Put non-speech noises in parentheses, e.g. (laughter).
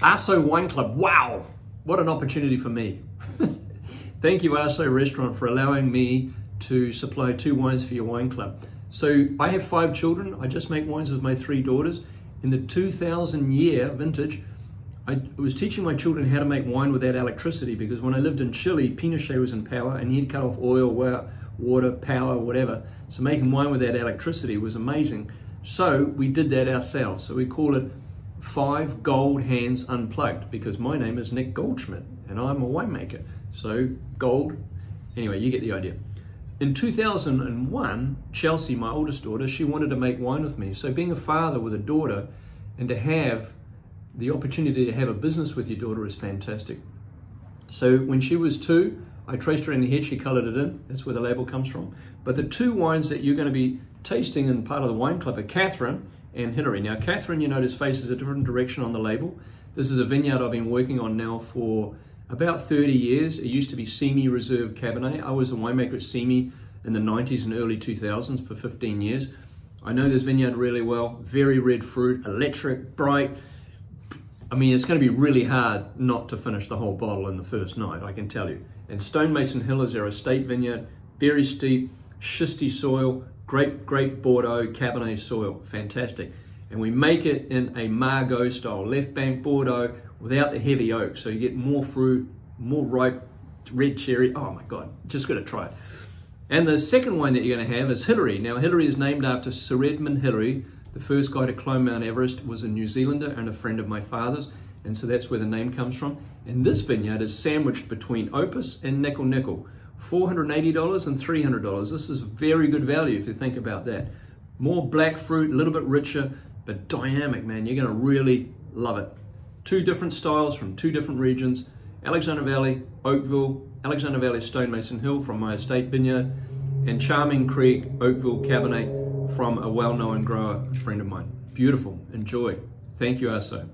Ahso Wine Club. Wow, what an opportunity for me. (laughs) Thank you, Ahso Restaurant, for allowing me to supply two wines for your wine club. So I have five children. I just make wines with my three daughters. In the 2000 year vintage, I was teaching my children how to make wine without electricity because when I lived in Chile, Pinochet was in power and he'd cut off oil, water, power, whatever. So making wine without electricity was amazing. So we did that ourselves. So we call it Five Gold Hands Unplugged because my name is Nick Goldschmidt and I'm a winemaker. So gold, anyway, you get the idea. In 2001, Chelsea, my oldest daughter, she wanted to make wine with me. So being a father with a daughter and to have the opportunity to have a business with your daughter is fantastic. So when she was two, I traced her in the head, she colored it in. That's where the label comes from. But the two wines that you're going to be tasting in part of the wine club are Katherine and Hilary. Now, Katherine, you notice, faces a different direction on the label. This is a vineyard I've been working on now for about 30 years. It used to be Simi Reserve Cabernet. I was a winemaker at Simi in the 90s and early 2000s for 15 years. I know this vineyard really well. Very red fruit, electric, bright, I mean, it's going to be really hard not to finish the whole bottle in the first night, I can tell you. And Stonemason Hill is our estate vineyard, very steep, schisty soil, great, great Bordeaux Cabernet soil, fantastic. And we make it in a Margaux style, left bank Bordeaux, without the heavy oak. So you get more fruit, more ripe red cherry. Oh my God, just got to try it. And the second wine that you're going to have is Hilary. Now, Hilary is named after Sir Edmund Hillary, the first guy to climb Mount Everest was a New Zealander and a friend of my father's, and so that's where the name comes from. And this vineyard is sandwiched between Opus and Nickel Nickel. $480 and $300. This is very good value if you think about that. More black fruit, a little bit richer, but dynamic, man. You're going to really love it. Two different styles from two different regions. Alexander Valley, Oakville, Alexander Valley Stonemason Hill from my estate vineyard, and Charming Creek, Oakville Cabernet from a well-known grower, friend of mine. Beautiful. Enjoy. Thank you, Ahso.